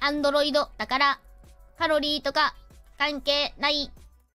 アンドロイドだから、カロリーとか関係ない。